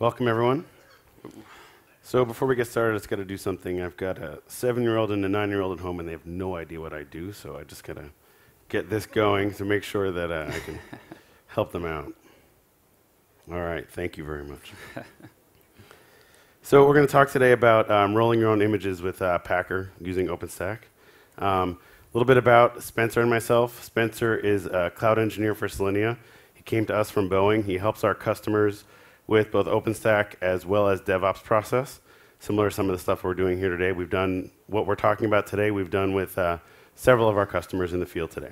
Welcome, everyone. So before we get started, it's got to do something. I've got a seven-year-old and a nine-year-old at home, and they have no idea what I do. So I just got to get this going to make sure that uh, I can help them out. All right. Thank you very much. so we're going to talk today about um, rolling your own images with uh, Packer using OpenStack. Um, a little bit about Spencer and myself. Spencer is a cloud engineer for Solinea. He came to us from Boeing. He helps our customers with both OpenStack as well as DevOps process. Similar to some of the stuff we're doing here today. We've done what we're talking about today, we've done with uh, several of our customers in the field today.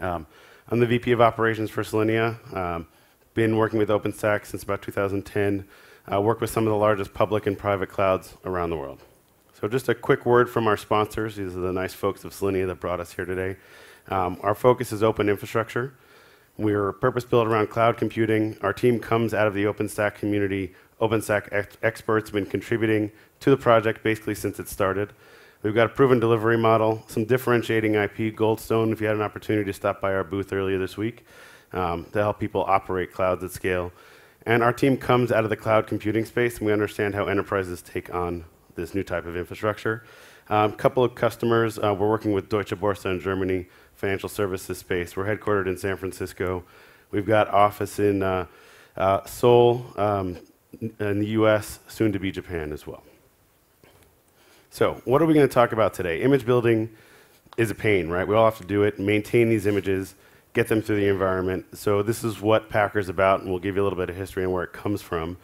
Um, I'm the VP of Operations for Solinea. Um, been working with OpenStack since about 2010. Uh, work with some of the largest public and private clouds around the world. So just a quick word from our sponsors. These are the nice folks of Solinea that brought us here today. Um, our focus is open infrastructure. We're purpose built around cloud computing. Our team comes out of the OpenStack community. OpenStack ex- experts have been contributing to the project basically since it started. We've got a proven delivery model, some differentiating IP, Goldstone, if you had an opportunity to stop by our booth earlier this week, um, to help people operate clouds at scale. And our team comes out of the cloud computing space, and we understand how enterprises take on this new type of infrastructure. A um, couple of customers, uh, we're working with Deutsche Börse in Germany, financial services space. We're headquartered in San Francisco. We've got office in uh, uh, Seoul, um, in the U.S., soon to be Japan as well. So, what are we going to talk about today? Image building is a pain, right? We all have to do it, maintain these images, get them through the environment. So, this is what Packer's about, and we'll give you a little bit of history and where it comes from.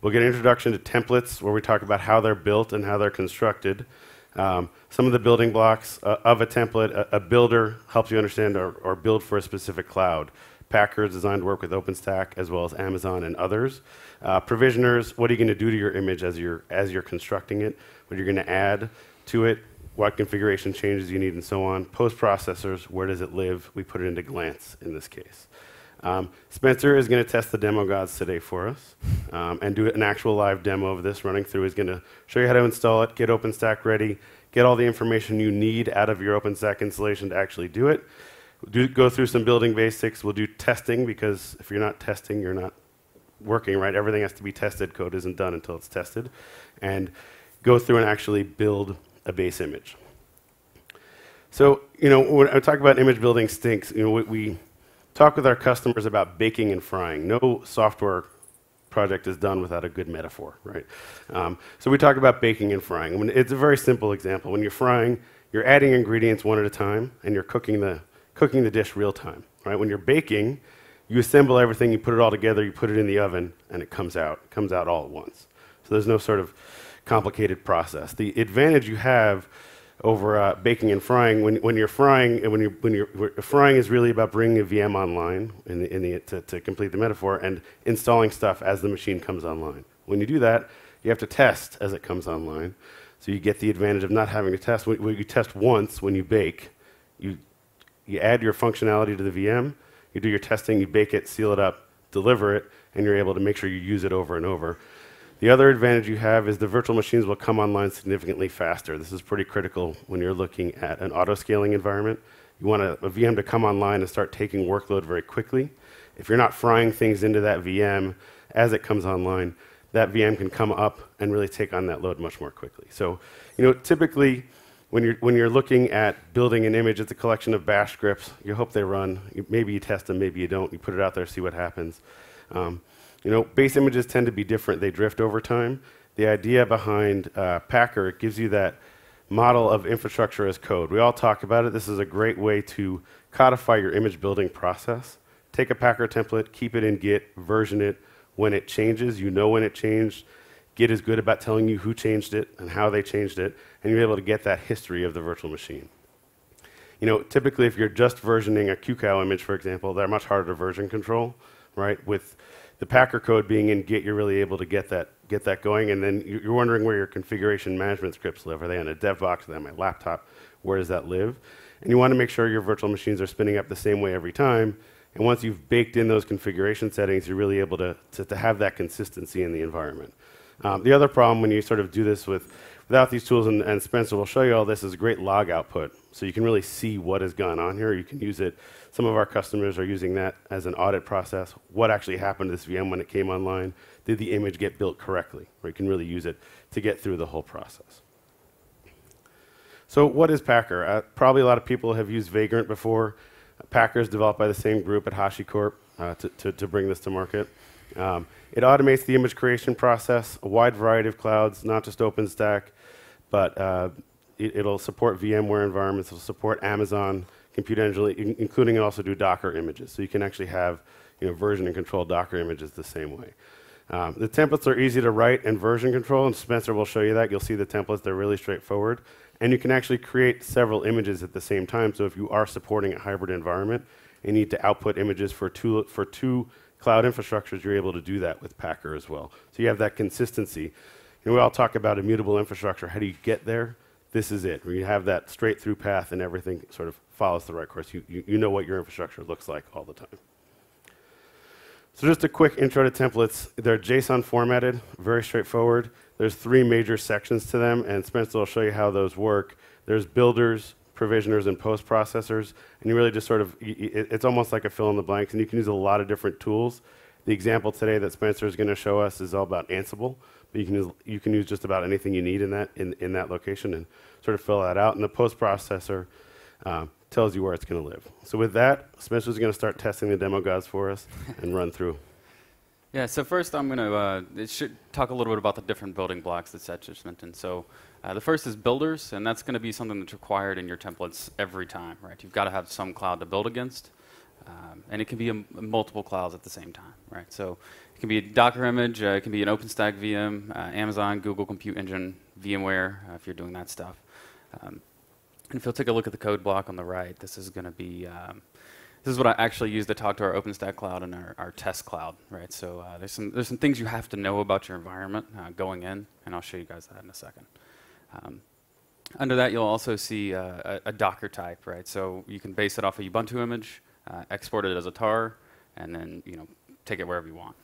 We'll get an introduction to templates, where we talk about how they're built and how they're constructed. Um, some of the building blocks uh, of a template, a, a, builder helps you understand or, or, build for a specific cloud. Packer is designed to work with OpenStack as well as Amazon and others. Uh, provisioners, what are you going to do to your image as you're, as you're constructing it? What are you going to add to it? What configuration changes you need and so on. Post processors, where does it live? We put it into Glance in this case. Um, Spencer is going to test the demo gods today for us um, and do an actual live demo of this running through. He's going to show you how to install it, get OpenStack ready, get all the information you need out of your OpenStack installation to actually do it. Do, go through some building basics. We'll do testing because if you're not testing, you're not working, right? Everything has to be tested. Code isn't done until it's tested. And go through and actually build a base image. So, you know, when I talk about image building stinks, you know, we, we talk with our customers about baking and frying. No software project is done without a good metaphor, right? Um, so we talk about baking and frying. When it's a very simple example. When you're frying, you're adding ingredients one at a time, and you're cooking the cooking the dish real time, right? When you're baking, you assemble everything, you put it all together, you put it in the oven, and it comes out. It comes out all at once. So there's no sort of complicated process. The advantage you have over uh, baking and frying. When, when you're frying, and when you're, when you're frying is really about bringing a VM online in the, in the, to, to complete the metaphor and installing stuff as the machine comes online. When you do that, you have to test as it comes online. So you get the advantage of not having to test. When, when you test once when you bake, you, you add your functionality to the VM, you do your testing, you bake it, seal it up, deliver it, and you're able to make sure you use it over and over. The other advantage you have is the virtual machines will come online significantly faster. This is pretty critical when you're looking at an auto-scaling environment. You want a, a, VM to come online and start taking workload very quickly. If you're not frying things into that VM as it comes online, that VM can come up and really take on that load much more quickly. So, you know, typically when you're, when you're looking at building an image, it's a collection of bash scripts. You hope they run. You, maybe you test them, maybe you don't. You put it out there, see what happens. Um, you know, base images tend to be different. They drift over time. The idea behind uh, Packer gives you that model of infrastructure as code. We all talk about it. This is a great way to codify your image building process. Take a Packer template, keep it in Git, version it. When it changes, you know when it changed. Git is good about telling you who changed it and how they changed it, and you're able to get that history of the virtual machine. You know, typically if you're just versioning a QCOW image, for example, they're much harder to version control, right? With the Packer code being in Git, you're really able to get that, get that going. And then you're wondering where your configuration management scripts live. Are they on a dev box? Are they on my laptop? Where does that live? And you want to make sure your virtual machines are spinning up the same way every time. And once you've baked in those configuration settings, you're really able to, to, to have that consistency in the environment. Um, the other problem when you sort of do this with, without these tools, and, and Spencer will show you all this, is great log output. So you can really see what has gone on here. You can use it. Some of our customers are using that as an audit process. What actually happened to this VM when it came online? Did the image get built correctly? Or you can really use it to get through the whole process. So what is Packer? Uh, probably a lot of people have used Vagrant before. Packer is developed by the same group at HashiCorp uh, to, to, to, bring this to market. Um, it automates the image creation process, a wide variety of clouds, not just OpenStack, but uh, it, will support VMware environments, it'll support Amazon Compute Engine, including also do Docker images. So you can actually have you know, version and control Docker images the same way. Um, the templates are easy to write and version control, and Spencer will show you that. You'll see the templates, they're really straightforward. And you can actually create several images at the same time. So if you are supporting a hybrid environment and need to output images for two, for two cloud infrastructures, you're able to do that with Packer as well. So you have that consistency. Know, we all talk about immutable infrastructure. How do you get there? This is it. You have that straight through path and everything sort of follows the right course. You, you, you know what your infrastructure looks like all the time. So just a quick intro to templates. They're JSON formatted, very straightforward. There's three major sections to them, and Spencer will show you how those work. There's builders, provisioners, and post processors, and you really just sort of, it's almost like a fill in the blanks, and you can use a lot of different tools. The example today that Spencer is going to show us is all about Ansible, you can use, you can use just about anything you need in that, in, in that location and sort of fill that out. And the post processor um, tells you where it's going to live. So with that, Spencer's going to start testing the demo gods for us and run through. Yeah, so first I'm going to uh, should talk a little bit about the different building blocks that Seth just mentioned. So uh, the first is builders, and that's going to be something that's required in your templates every time, right? You've got to have some cloud to build against, um, and it can be a multiple clouds at the same time, right? So can be a Docker image, uh, it can be an OpenStack VM, uh, Amazon, Google Compute Engine, VMware, uh, if you're doing that stuff. Um, and if you'll take a look at the code block on the right, this is going to be um, this is what I actually use to talk to our OpenStack cloud and our, our test cloud, right? So uh, there's some there's some things you have to know about your environment uh, going in, and I'll show you guys that in a second. Um, under that, you'll also see uh, a, a, Docker type, right? So you can base it off a Ubuntu image, export it as a tar, and then you know take it wherever you want.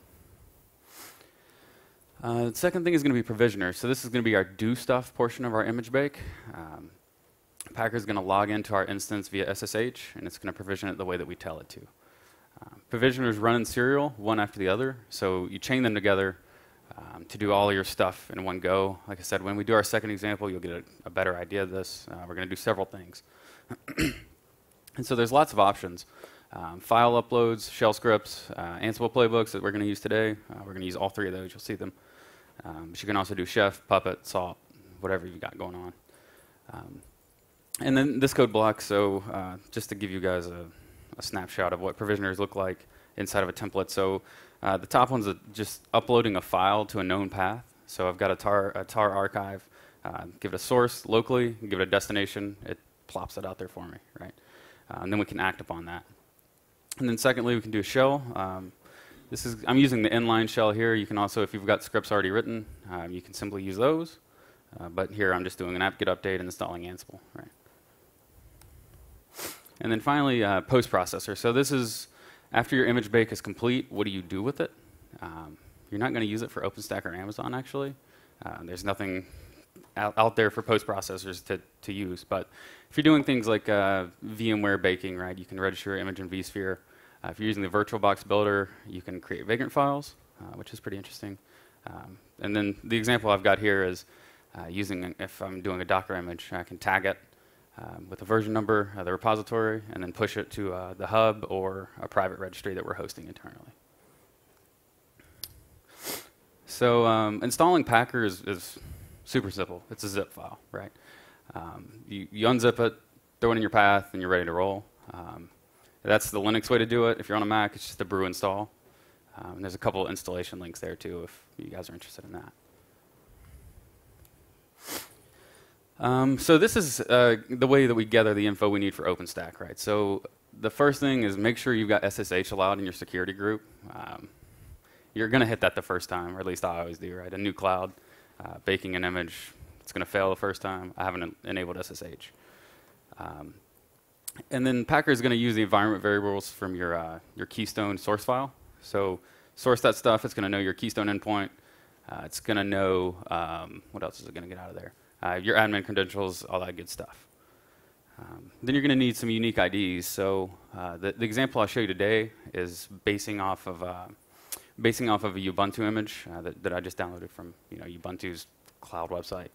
Uh, the second thing is going to be provisioner. So this is going to be our do stuff portion of our image bake. Um, Packer is going to log into our instance via SSH, and it's going to provision it the way that we tell it to. Uh, provisioners run in serial, one after the other, so you chain them together um, to do all your stuff in one go. Like I said, when we do our second example, you'll get a, a better idea of this. Uh, we're going to do several things. and so there's lots of options. Um, file uploads, shell scripts, uh, Ansible playbooks that we're going to use today. Uh, we're going to use all three of those. You'll see them. Um, but you can also do Chef, Puppet, Salt, whatever you've got going on. Um, and then this code block, so uh, just to give you guys a, a, snapshot of what provisioners look like inside of a template. So uh, the top one's just uploading a file to a known path. So I've got a tar, a tar archive, uh, give it a source locally, give it a destination, it plops it out there for me, right? Uh, and then we can act upon that. And then secondly, we can do a shell. Um, this is, I'm using the inline shell here. You can also, if you've got scripts already written, um, you can simply use those. Uh, but here I'm just doing an apt-get update and installing Ansible, right? And then finally, uh, post-processor. So this is, after your image bake is complete, what do you do with it? Um, you're not going to use it for OpenStack or Amazon, actually. Uh, there's nothing out, out there for post-processors to, to use. But if you're doing things like uh, VMware baking, right, you can register your image in vSphere. Uh, if you're using the VirtualBox builder, you can create vagrant files, uh, which is pretty interesting. Um, and then the example I've got here is uh, using, if I'm doing a Docker image, I can tag it um, with a version number of the repository and then push it to uh, the hub or a private registry that we're hosting internally. So um, installing Packer is, is, super simple. It's a zip file, right? Um, you, you, unzip it, throw it in your path, and you're ready to roll. Um, that's the Linux way to do it. If you're on a Mac, it's just a brew install. Um, and there's a couple installation links there too if you guys are interested in that. Um, so this is uh, the way that we gather the info we need for OpenStack, right? So the first thing is make sure you've got SSH allowed in your security group. Um, you're going to hit that the first time, or at least I always do, right? A new cloud, uh, baking an image, it's going to fail the first time. I haven't enabled SSH. Um, and then Packer is going to use the environment variables from your, uh, your Keystone source file. So source that stuff. It's going to know your Keystone endpoint. Uh, it's going to know, um, what else is it going to get out of there? uh, your admin credentials, all that good stuff. Um, then you're going to need some unique IDs. So uh, the, the, example I'll show you today is basing off of uh, basing off of a Ubuntu image uh, that, that, I just downloaded from you know Ubuntu's cloud website.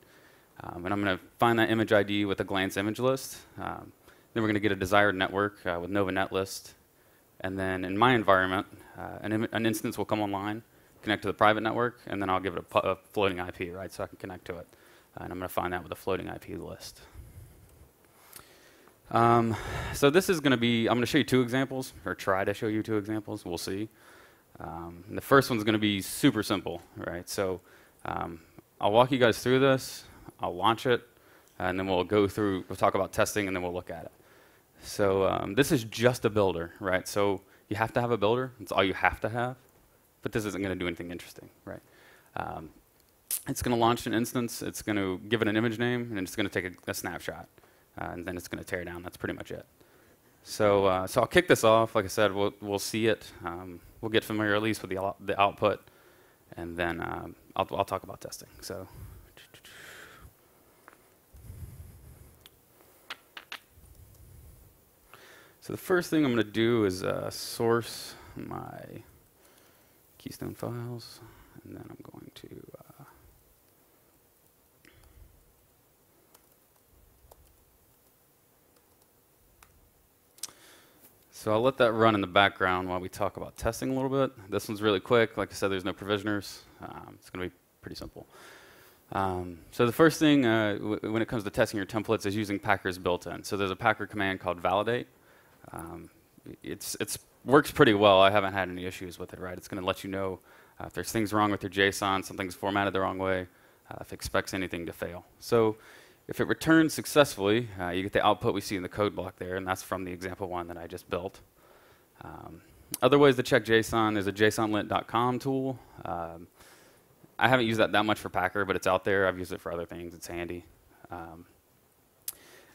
Um, and I'm going to find that image ID with a glance image list. Um, then we're going to get a desired network uh, with Nova Netlist. And then in my environment, uh, an, an, instance will come online, connect to the private network, and then I'll give it a, a floating IP, right, so I can connect to it. and I'm going to find that with a floating IP list. Um, so this is going to be, I'm going to show you two examples, or try to show you two examples. We'll see. Um, the first one's going to be super simple, right? So um, I'll walk you guys through this. I'll launch it, and then we'll go through, we'll talk about testing, and then we'll look at it. So um, this is just a builder, right? So you have to have a builder. It's all you have to have. But this isn't going to do anything interesting, right? Um, it's going to launch an instance. It's going to give it an image name, and it's going to take a, a snapshot uh, and then it's going to tear down. That's pretty much it. So, uh, so I'll kick this off. Like I said, we'll, we'll see it. Um, we'll get familiar at least with the, the output, and then um, I'll, I'll talk about testing. So. So the first thing I'm going to do is uh, source my Keystone files, and then I'm going to uh, So I'll let that run in the background while we talk about testing a little bit. This one's really quick. Like I said, there's no provisioners. Um, it's going to be pretty simple. Um, so the first thing uh, when it comes to testing your templates is using Packer's built-in. So there's a Packer command called validate. Um, it's it's works pretty well. I haven't had any issues with it. Right? It's going to let you know uh, if there's things wrong with your JSON, something's formatted the wrong way, uh, if it expects anything to fail. So if it returns successfully, uh, you get the output we see in the code block there, and that's from the example one that I just built. Um, other ways to check JSON, there's a jsonlint.com tool. Um, I haven't used that that much for Packer, but it's out there. I've used it for other things. It's handy. Um,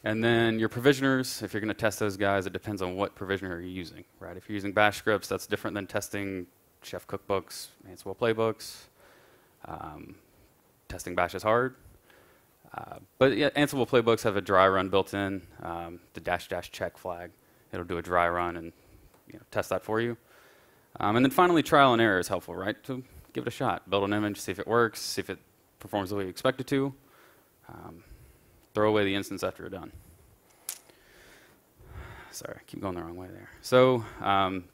and then your provisioners, if you're going to test those guys, it depends on what provisioner you're using, right? If you're using bash scripts, that's different than testing chef cookbooks, Ansible playbooks. Um, testing bash is hard. Uh, but yeah, Ansible playbooks have a dry run built in, um, the dash dash check flag. It'll do a dry run and you know, test that for you. Um, and then finally, trial and error is helpful, right? So give it a shot. Build an image, see if it works, see if it performs the way you expect it to. Um, throw away the instance after you're done. Sorry, I keep going the wrong way there. So um,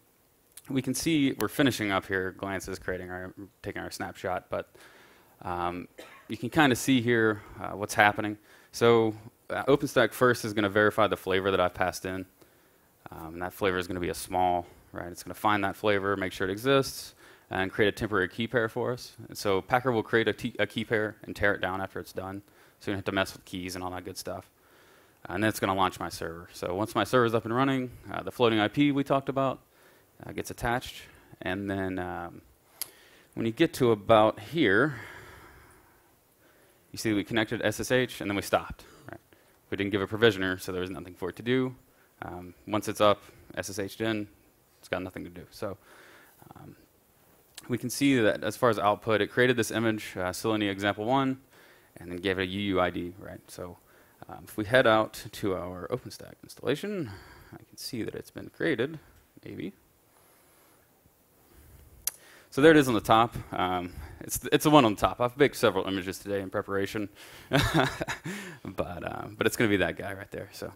we can see we're finishing up here. Glance is creating our, taking our snapshot, but um, you can kind of see here uh, what's happening. So uh, OpenStack first is going to verify the flavor that I've passed in. Um, and that flavor is going to be a small, right? It's going to find that flavor, make sure it exists, and create a temporary key pair for us. And so Packer will create a, key pair and tear it down after it's done. So you don't have to mess with keys and all that good stuff. And then it's going to launch my server. So once my server is up and running, uh, the floating IP we talked about uh, gets attached. And then um, when you get to about here, you see we connected SSH and then we stopped. Right? We didn't give a provisioner, so there was nothing for it to do. Um, once it's up, SSH'd in, it's got nothing to do. So um, we can see that as far as output, it created this image, uh, Solinea example one, and then gave it a UUID, right? So um, if we head out to our OpenStack installation, I can see that it's been created, maybe. So there it is on the top. Um, it's, it's the one on the top. I've baked several images today in preparation, but, um, but it's going to be that guy right there. So,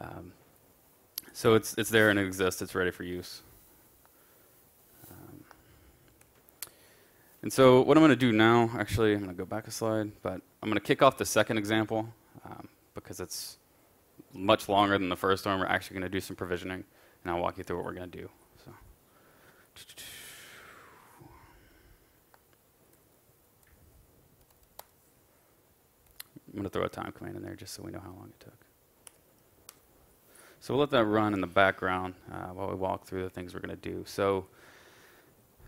um, so it's, it's there and it exists. It's ready for use. And so what I'm going to do now, actually, I'm going to go back a slide, but I'm going to kick off the second example um, because it's much longer than the first one. We're actually going to do some provisioning, and I'll walk you through what we're going to do. So. I'm going to throw a time command in there just so we know how long it took. So we'll let that run in the background uh, while we walk through the things we're going to do. So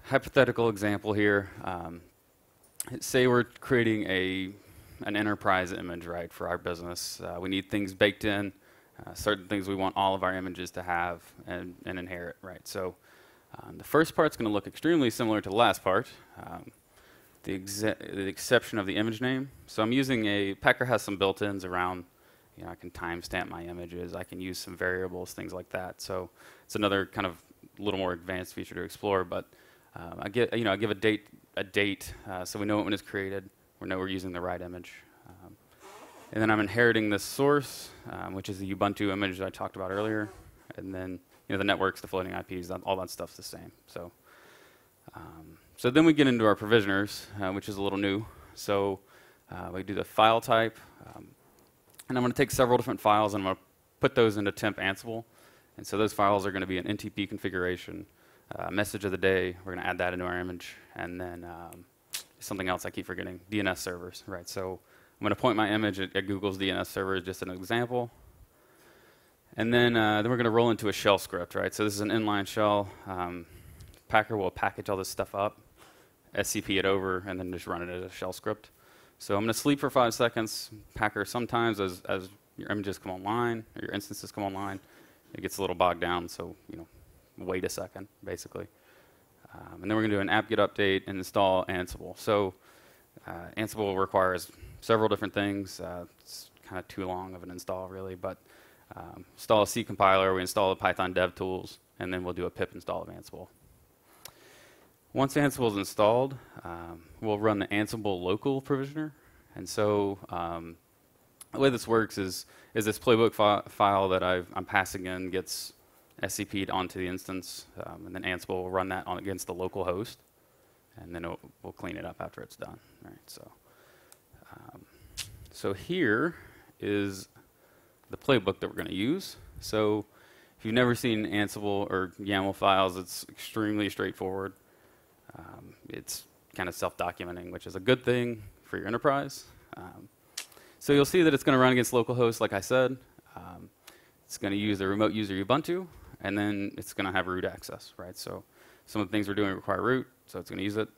hypothetical example here. Um, say we're creating a an enterprise image, right, for our business. Uh, we need things baked in, uh, certain things we want all of our images to have and, and inherit, right? So um, the first part's going to look extremely similar to the last part. Um, the, the, exception of the image name. So I'm using a, Packer has some built-ins around You know, I can timestamp my images. I can use some variables, things like that. So it's another kind of little more advanced feature to explore. But um, I get, you know, I give a date, a date, uh, so we know when it's created. We know we're using the right image. Um, and then I'm inheriting this source, um, which is the Ubuntu image that I talked about earlier. And then, you know, the networks, the floating IPs, all that stuff's the same. So, um, so then we get into our provisioners, uh, which is a little new. So uh, we do the file type. Um, and I'm going to take several different files and I'm going to put those into temp Ansible. And so those files are going to be an NTP configuration, uh, message of the day. We're going to add that into our image. And then um, something else I keep forgetting, DNS servers, right? So I'm going to point my image at, at, Google's DNS server just an example. And then, uh, then we're going to roll into a shell script, right? So this is an inline shell. Um, Packer will package all this stuff up, SCP it over, and then just run it as a shell script. So I'm going to sleep for five seconds. Packer, sometimes as, as your images come online, or your instances come online, it gets a little bogged down. So, you know, wait a second, basically. Um, and then we're going to do an apt-get update and install Ansible. So uh, Ansible requires several different things. Uh, it's kind of too long of an install, really, but um, install a C compiler, we install the Python dev tools, and then we'll do a pip install of Ansible. Once Ansible is installed, um, we'll run the Ansible local provisioner. And so um, the way this works is, is this playbook fi file that i am passing in gets SCP'd onto the instance, um, and then Ansible will run that on against the local host, and then we'll clean it up after it's done. So, um, so here is the playbook that we're going to use. So if you've never seen Ansible or YAML files, it's extremely straightforward. Um, it's kind of self-documenting, which is a good thing for your enterprise. Um, so you'll see that it's going to run against localhost, like I said. Um, it's going to use the remote user Ubuntu, and then it's going to have root access, right? So some of the things we're doing require root, so it's going to use it.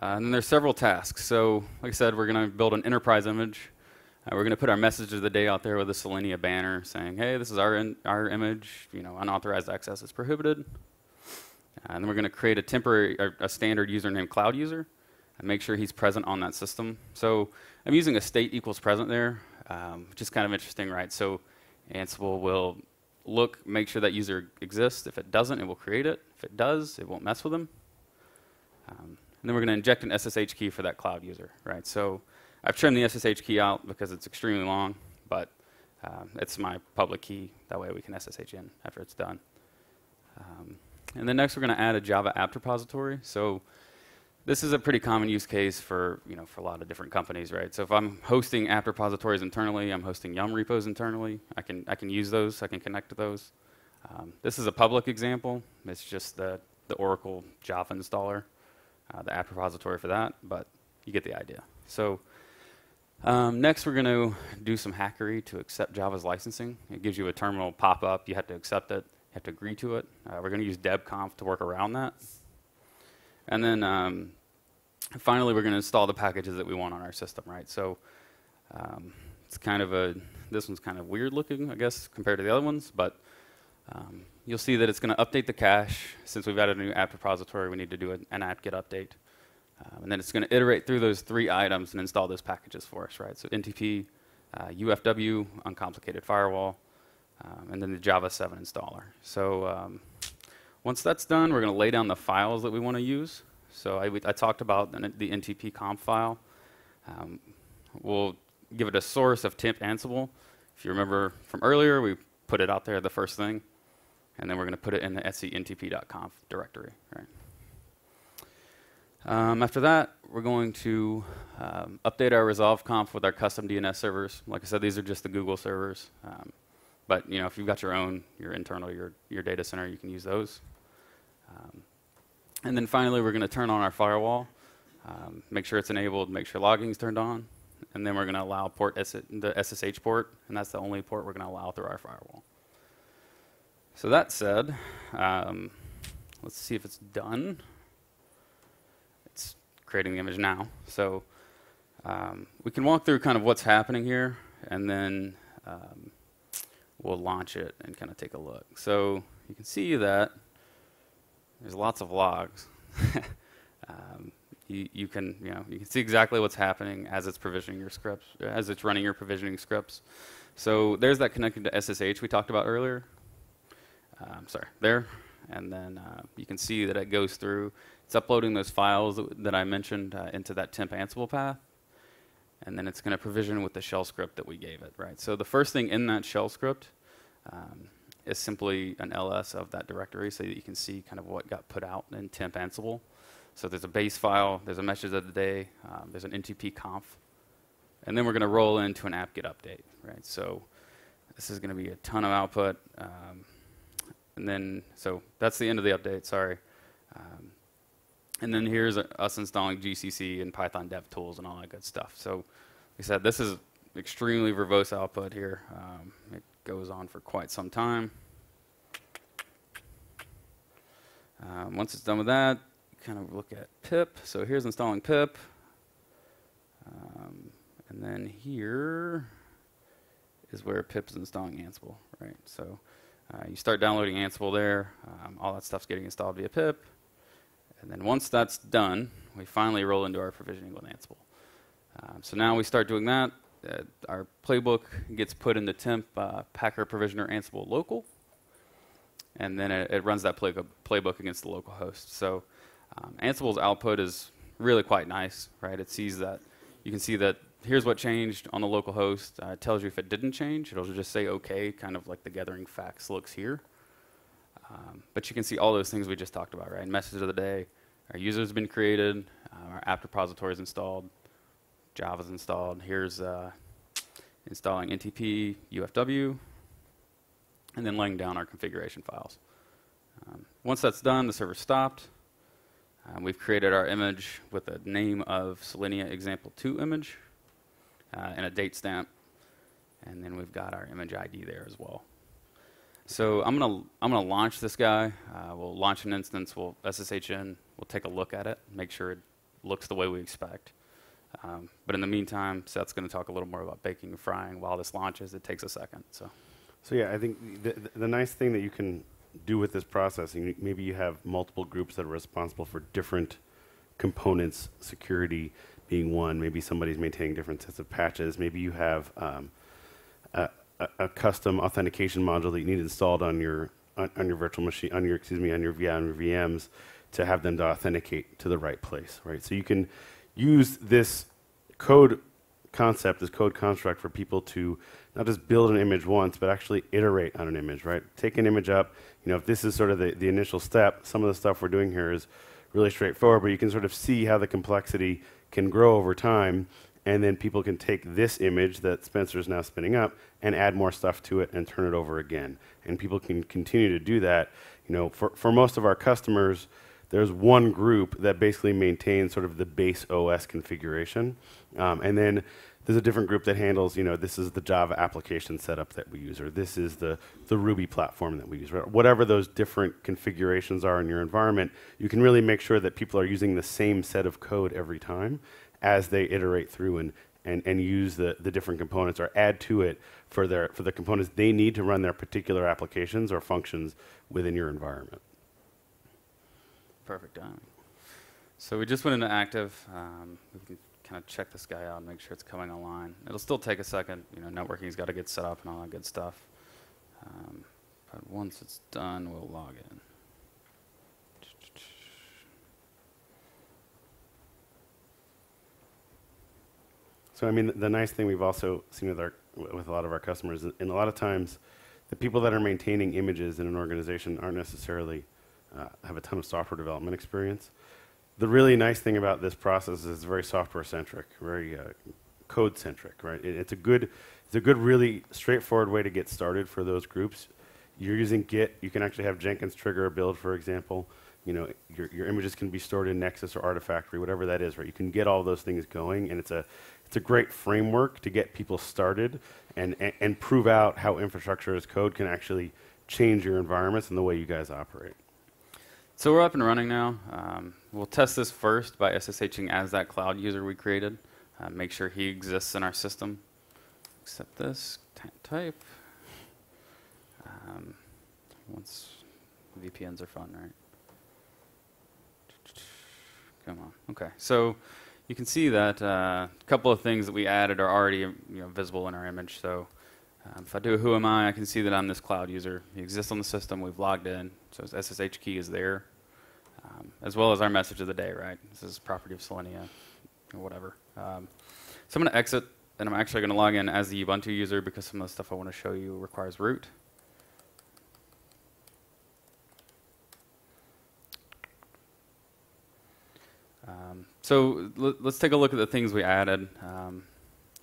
Uh, and then there's several tasks. So like I said, we're going to build an enterprise image. Uh, we're going to put our message of the day out there with a Solinea banner saying, hey, this is our, our image. You know, unauthorized access is prohibited. And then we're going to create a temporary, a standard user named cloud user and make sure he's present on that system. So I'm using a state equals present there, um, which is kind of interesting, right? So Ansible will look, make sure that user exists. If it doesn't, it will create it. If it does, it won't mess with them. Um, and then we're going to inject an SSH key for that cloud user, right? So I've trimmed the SSH key out because it's extremely long, but um, it's my public key. That way we can SSH in after it's done. Um, and then next we're going to add a Java apt repository. So this is a pretty common use case for, you know, for a lot of different companies, right? So if I'm hosting apt repositories internally, I'm hosting Yum repos internally, I can, I can use those, I can connect to those. Um, this is a public example. It's just the, the Oracle Java installer, uh, the apt repository for that, but you get the idea. So um, next, we're going to do some hackery to accept Java's licensing. It gives you a terminal pop up. You have to accept it you have to agree to it. Uh, we're going to use debconf to work around that. And then um, finally, we're going to install the packages that we want on our system, right? So um, it's kind of a, this one's kind of weird looking, I guess, compared to the other ones, but um, you'll see that it's going to update the cache. Since we've added a new apt repository, we need to do an, an apt-get update. Um, and then it's going to iterate through those three items and install those packages for us, right? So NTP, uh, UFW, uncomplicated firewall, um, and then the Java 7 installer. So um, once that's done, we're going to lay down the files that we want to use. So I, I, talked about the, NTP conf file. Um, we'll give it a source of temp Ansible. If you remember from earlier, we put it out there the first thing, and then we're going to put it in the etcntp.conf directory. Right. Um, after that, we're going to um, update our resolve conf with our custom DNS servers. Like I said, these are just the Google servers. Um, but you know, if you've got your own, your internal, your your data center, you can use those. Um, and then finally, we're going to turn on our firewall, um, make sure it's enabled, make sure logging is turned on, and then we're going to allow port S the SSH port, and that's the only port we're going to allow through our firewall. So that said, um, let's see if it's done. It's creating the image now. So um, we can walk through kind of what's happening here, and then um, we'll launch it and kind of take a look. So you can see that there's lots of logs. um, you, you can you know you can see exactly what's happening as it's provisioning your scripts, as it's running your provisioning scripts. So there's that connected to SSH we talked about earlier. Um, sorry, there, and then uh, you can see that it goes through. It's uploading those files that, that I mentioned uh, into that temp Ansible path, and then it's going to provision with the shell script that we gave it. Right. So the first thing in that shell script um, is simply an ls of that directory, so that you can see kind of what got put out in temp Ansible. So there's a base file, there's a message of the day, um, there's an NTP conf, and then we're going to roll into an apt-get update, right? So this is going to be a ton of output, um, and then so that's the end of the update. Sorry, um, and then here's us installing GCC and Python Dev Tools and all that good stuff. So, I said, this is extremely verbose output here. Um, it goes on for quite some time. Um, once it's done with that, kind of look at pip. So here's installing pip. Um, and then here is where pip is installing Ansible, right? So uh, you start downloading Ansible there. Um, all that stuff's getting installed via pip. And then once that's done, we finally roll into our provisioning with Ansible. Um, so now we start doing that. Uh, our playbook gets put into temp uh, Packer provisioner Ansible local. And then it, it runs that play playbook against the local host. So um, Ansible's output is really quite nice, right? It sees that you can see that here's what changed on the local host. Uh, it tells you if it didn't change, it'll just say OK, kind of like the gathering facts looks here. Um, but you can see all those things we just talked about, right? Message of the day, our user's been created, uh, our apt repository is installed, Java's installed. Here's uh, installing NTP UFW, and then laying down our configuration files. Um, once that's done, the server stopped. Um, we've created our image with a name of Solinea example 2 image uh, and a date stamp. And then we've got our image ID there as well. So I'm gonna I'm gonna launch this guy. Uh, we'll launch an instance. We'll SSH in. We'll take a look at it, make sure it looks the way we expect. Um, but in the meantime, Seth's going to talk a little more about baking and frying while this launches. It takes a second. So, so yeah, I think the, the, nice thing that you can do with this processing. Maybe you have multiple groups that are responsible for different components, security being one. Maybe somebody's maintaining different sets of patches. Maybe you have um, a, a, a, custom authentication module that you need installed on your on, on, your virtual machine, on your excuse me, on your, on your VMs to have them to authenticate to the right place, right? So you can use this code concept, this code construct for people to not just build an image once, but actually iterate on an image, right? Take an image up. You know, if this is sort of the, the initial step, some of the stuff we're doing here is really straightforward, but you can sort of see how the complexity can grow over time, and then people can take this image that Spencer is now spinning up and add more stuff to it and turn it over again. And people can continue to do that. You know, for, for most of our customers, there's one group that basically maintains sort of the base OS configuration, um, and then there's a different group that handles, you know, this is the Java application setup that we use, or this is the, the Ruby platform that we use. Right? Whatever those different configurations are in your environment, you can really make sure that people are using the same set of code every time as they iterate through and, and, and use the, the different components or add to it for, their, for the components they need to run their particular applications or functions within your environment. Perfect timing. So we just went into active. Um, we can kind of check this guy out and make sure it's coming online. It'll still take a second. You know, networking's got to get set up and all that good stuff. Um, but once it's done, we'll log in. So I mean, the nice thing we've also seen with our with a lot of our customers, and a lot of times, the people that are maintaining images in an organization aren't necessarily uh, have a ton of software development experience the really nice thing about this process is it's very software centric, very uh, code centric, right? It, it's a good, it's a good, really straightforward way to get started for those groups. You're using Git. You can actually have Jenkins trigger a build, for example. You know, your, your images can be stored in Nexus or Artifactory, whatever that is, right? You can get all those things going, and it's a, it's a great framework to get people started and, and, and prove out how infrastructure as code can actually change your environments and the way you guys operate. So we're up and running now. Um, we'll test this first by SSHing as that cloud user we created. Uh, make sure he exists in our system. Accept this, type. Um, once VPNs are fun, right? Come on. Okay, so you can see that uh, a couple of things that we added are already you know, visible in our image. So um, if I do a who am I, I can see that I'm this cloud user. He exists on the system. We've logged in, so his SSH key is there, um, as well as our message of the day. Right, this is property of Solinea, or whatever. Um, so I'm going to exit, and I'm actually going to log in as the Ubuntu user because some of the stuff I want to show you requires root. Um, so let's take a look at the things we added. Um,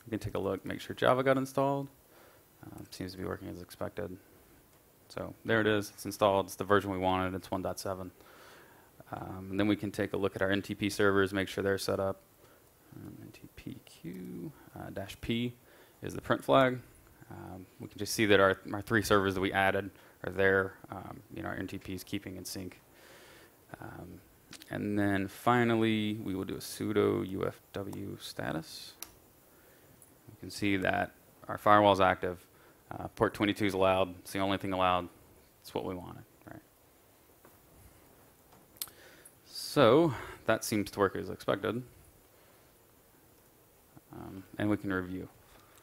we can take a look, make sure Java got installed. Um, seems to be working as expected. So there it is. It's installed. It's the version we wanted. It's 1.7. Um, and then we can take a look at our NTP servers, make sure they're set up. Um, NTPQ uh, dash P is the print flag. Um, we can just see that our, our three servers that we added are there. Um, you know, our NTP is keeping in sync. Um, and then finally, we will do a sudo UFW status. You can see that our firewall is active. Uh, port 22 is allowed. It's the only thing allowed. It's what we wanted, right? So that seems to work as expected. Um, and we can review.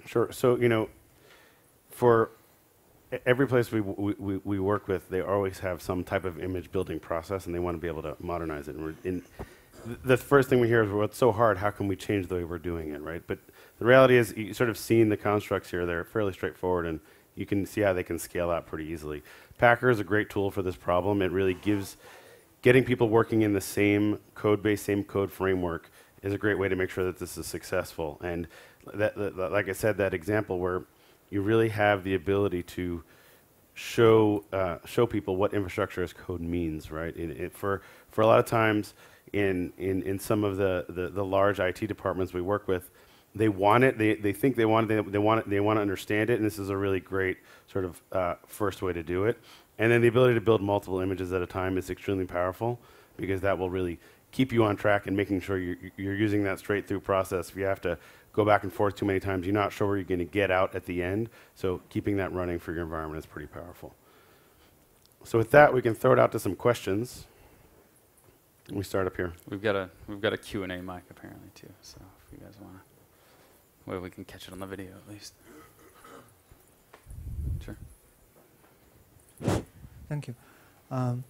Sure. So, you know, for every place we, we, we- work with, they always have some type of image building process and they want to be able to modernize it. And, in, th- the first thing we hear is, well, it's so hard, how can we change the way we're doing it, right? But the reality is, you sort of seeing the constructs here, they're fairly straightforward and you can see how they can scale out pretty easily. Packer is a great tool for this problem. It really gives getting people working in the same code base, same code framework is a great way to make sure that this is successful. And that, that, like I said, that example where you really have the ability to show uh, show people what infrastructure as code means, right? For for a lot of times in in, in some of the, the, the large IT departments we work with, they want it. They, they think they want it. They, they want it. They want to understand it. And this is a really great sort of uh, first way to do it. And then the ability to build multiple images at a time is extremely powerful because that will really keep you on track and making sure you're, you're using that straight through process. If you have to go back and forth too many times, you're not sure where you're going to get out at the end. So keeping that running for your environment is pretty powerful. So with that, we can throw it out to some questions. We start up here. We've got a we've got a Q&A mic apparently too. So if you guys want to, well, we can catch it on the video at least. Sure. Thank you. Um,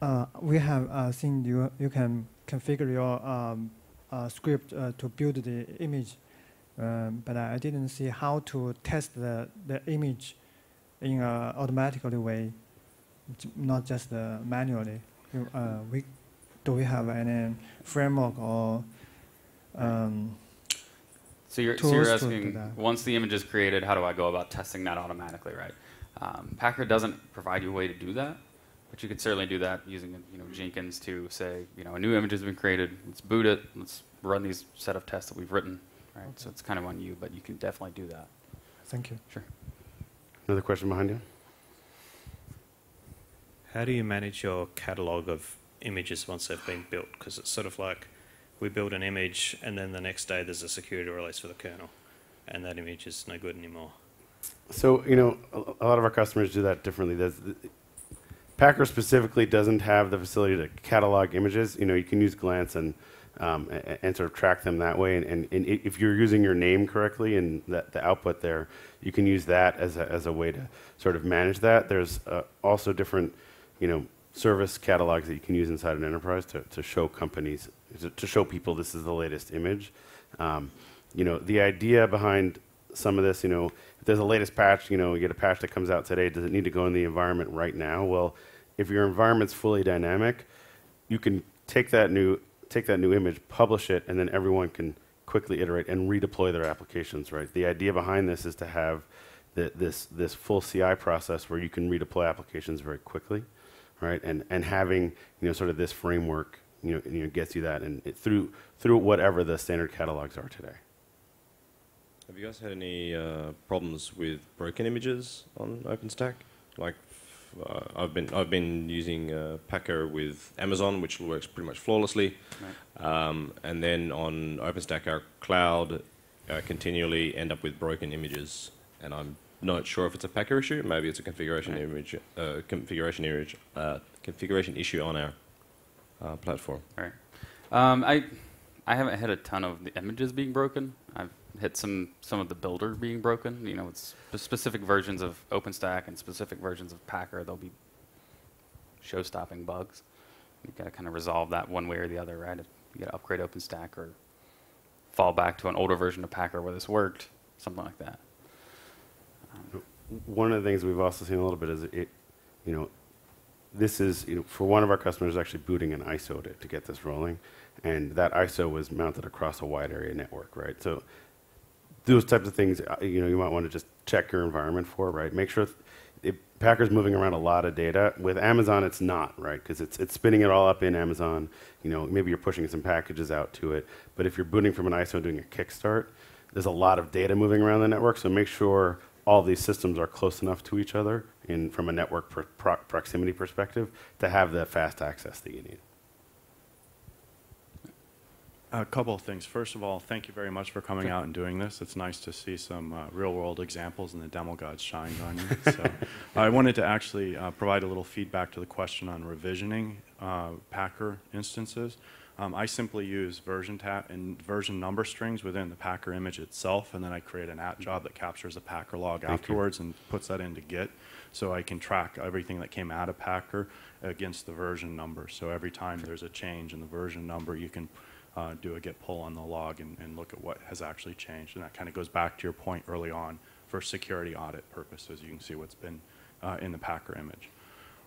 uh, we have uh, seen you you can configure your um, uh, script uh, to build the image, um, but I didn't see how to test the, the image in a automatically way, not just uh, manually. You, uh, we, do we have any framework or um, So you're, so you're asking, once the image is created, how do I go about testing that automatically, right? Um, Packer doesn't provide you a way to do that, but you could certainly do that using you know, Jenkins to say, you know, a new image has been created, let's boot it, let's run these set of tests that we've written, right? So it's kind of on you, but you can definitely do that. thank you. Sure. Another question behind you. How do you manage your catalog of images once they've been built? Because it's sort of like we build an image and then the next day there's a security release for the kernel, and that image is no good anymore. So, you know, a, a lot of our customers do that differently. Packer specifically doesn't have the facility to catalog images. You know, you can use Glance and, um, and, and sort of track them that way. And, and, and if you're using your name correctly and that, the output there, you can use that as a, as a way to sort of manage that. There's uh, also different, you know, service catalogs that you can use inside an enterprise to, to show companies, to, to show people this is the latest image. Um, you know, the idea behind some of this, you know, if there's a latest patch, you know, you get a patch that comes out today, does it need to go in the environment right now? Well, if your environment's fully dynamic, you can take that new take that new image, publish it, and then everyone can quickly iterate and redeploy their applications, right? The idea behind this is to have the, this this full CI process where you can redeploy applications very quickly, right? And and having you know sort of this framework, you know, you know gets you that, and it, through through whatever the standard catalogs are today. Have you guys had any uh, problems with broken images on OpenStack? Like, uh, I've been I've been using uh, Packer with Amazon, which works pretty much flawlessly, um, and then on OpenStack, our cloud uh, continually end up with broken images, and I'm not sure if it's a Packer issue. Maybe it's a configuration Right. image, uh, configuration image, uh, configuration issue on our uh, platform. Right. Um, I, I haven't had a ton of the images being broken. I've hit some some of the builder being broken. You know, it's spe- specific versions of OpenStack and specific versions of Packer. There'll be show-stopping bugs. You've got to kind of resolve that one way or the other, right? You got to upgrade OpenStack or fall back to an older version of Packer where this worked, something like that. One of the things we've also seen a little bit is it, you know, this is, you know, for one of our customers actually booting an ISO to, to get this rolling, and that ISO was mounted across a wide area network, right? So those types of things, uh, you know, you might want to just check your environment for, right? Make sure it, Packer's moving around a lot of data. With Amazon, it's not, right? Because it's, it's spinning it all up in Amazon. You know, maybe you're pushing some packages out to it. But if you're booting from an ISO doing a kickstart, there's a lot of data moving around the network. So make sure all these systems are close enough to each other in, from a network pro- pro- proximity perspective to have the fast access that you need. A couple of things. First of all, thank you very much for coming out and doing this. It's nice to see some uh, real-world examples and the demo gods shine on you. So, I wanted to actually uh, provide a little feedback to the question on revisioning uh, Packer instances. Um, I simply use version tab and version number strings within the Packer image itself, and then I create an at job that captures a Packer log Thank you. afterwards and puts that into Git, so I can track everything that came out of Packer against the version number. So every time there's a change in the version number, you can uh, do a git pull on the log and, and look at what has actually changed. And that kind of goes back to your point early on for security audit purposes. You can see what's been uh, in the Packer image.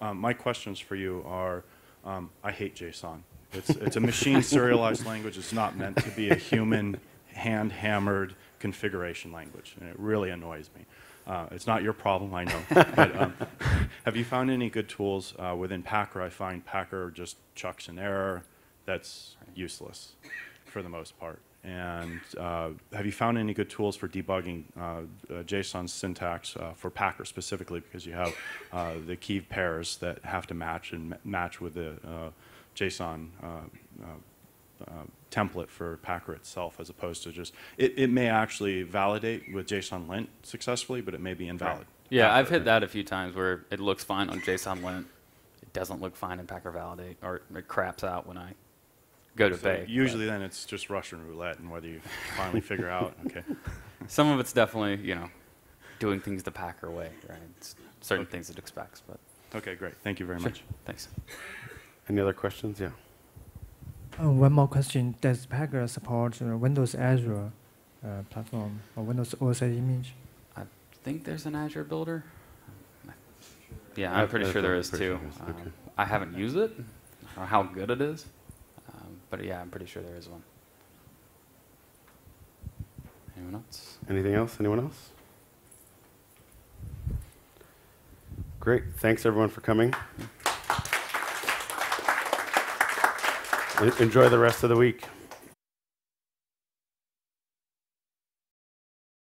Um, my questions for you are, um, I hate JSON. It's, it's a machine serialized language. It's not meant to be a human hand hammered configuration language, and it really annoys me. Uh, it's not your problem, I know. but, um, have you found any good tools uh, within Packer? I find Packer just chucks an error that's useless for the most part. And uh, have you found any good tools for debugging uh, uh, JSON syntax uh, for Packer specifically because you have the key pairs that have to match and ma- match with the JSON uh, uh, uh, template for Packer itself as opposed to just, it, it may actually validate with JSON lint successfully, but it may be invalid. Yeah, I've hit that a few times where it looks fine on JSON lint. It doesn't look fine in Packer Validate, or it craps out when I go to So bake. but usually then it's just Russian roulette and whether you finally figure out, okay. some of it's definitely you know doing things the Packer way, right? It's certain things it expects, but Okay, great. Thank you very Sure. much. thanks. Any other questions? Yeah. Uh, one more question: Does Packer support uh, Windows Azure uh, platform or Windows OS image? I think there's an Azure builder. Yeah, I- I'm pretty sure there thought- is pretty too. sure there is, Um, okay. I haven't used it. I how good it is, um, but yeah, I'm pretty sure there is one. Anyone else? Anything else? Anyone else? Great. Thanks everyone for coming. En- Enjoy the rest of the week.